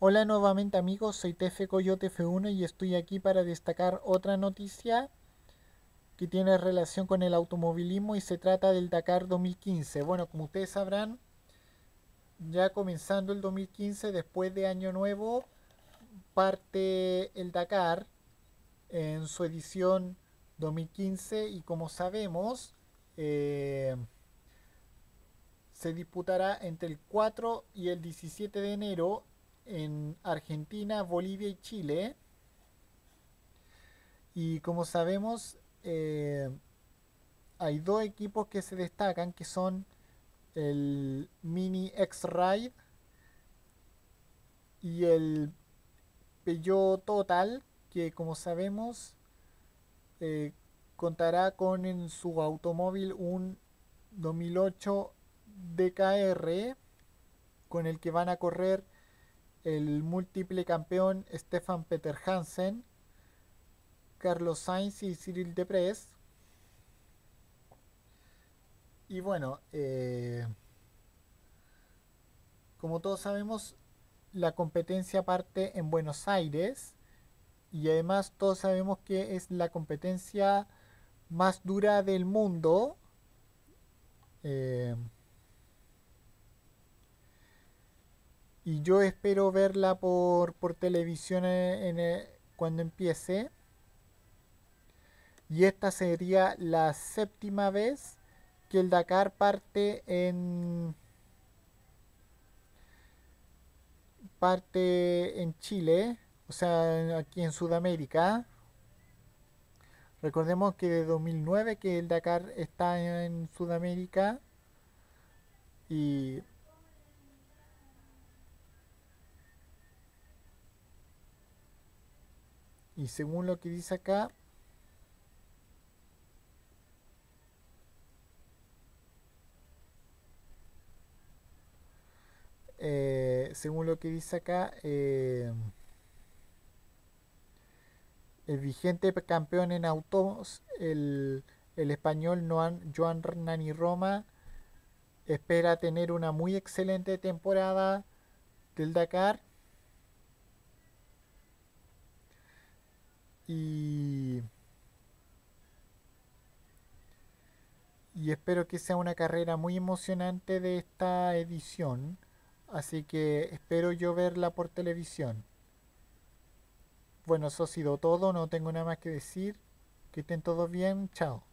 Hola nuevamente amigos, soy TF Coyote F1 y estoy aquí para destacar otra noticia que tiene relación con el automovilismo y se trata del Dakar 2015. Bueno, como ustedes sabrán, ya comenzando el 2015, después de Año Nuevo, parte el Dakar en su edición 2015 y como sabemos, eh, se disputará entre el 4 y el 17 de enero en Argentina, Bolivia y Chile. Y como sabemos, eh, hay dos equipos que se destacan, que son el Mini X-Ride y el Peugeot Total, que como sabemos eh, contará con en su automóvil un 2008 DKR con el que van a correr el múltiple campeón Stefan Peter Hansen, Carlos Sainz y Cyril Depres. Y bueno, eh, como todos sabemos, la competencia parte en Buenos Aires y además todos sabemos que es la competencia más dura del mundo. Eh, y yo espero verla por, televisión en, cuando empiece. Y esta sería la séptima vez que el Dakar parte en parte en Chile, o sea, aquí en Sudamérica. Recordemos que de 2009 que el Dakar está en Sudamérica y Y según lo que dice acá, eh, según lo que dice acá, eh, el vigente campeón en autos, el, el español Joan Nani Roma, espera tener una muy excelente temporada del Dakar Y, y espero que sea una carrera muy emocionante de esta edición. Así que espero yo verla por televisión. Bueno, eso ha sido todo, no tengo nada más que decir. Que estén todos bien, chao.